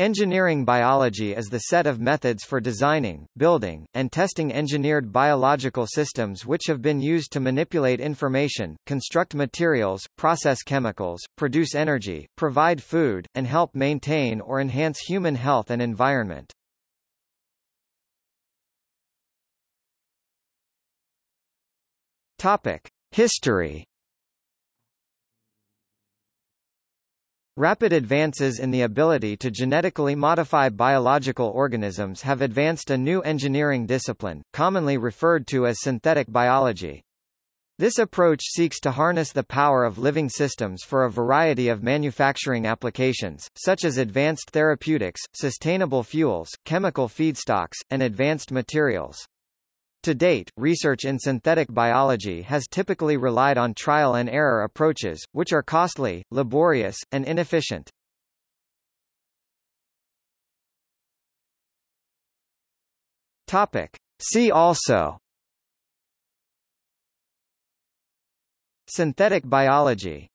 Engineering biology is the set of methods for designing, building, and testing engineered biological systems which have been used to manipulate information, construct materials, process chemicals, produce energy, provide food, and help maintain or enhance human health and environment. Topic: History Rapid advances in the ability to genetically modify biological organisms have advanced a new engineering discipline, commonly referred to as synthetic biology. This approach seeks to harness the power of living systems for a variety of manufacturing applications, such as advanced therapeutics, sustainable fuels, chemical feedstocks, and advanced materials. To date, research in synthetic biology has typically relied on trial and error approaches, which are costly, laborious, and inefficient. Topic. See also Synthetic biology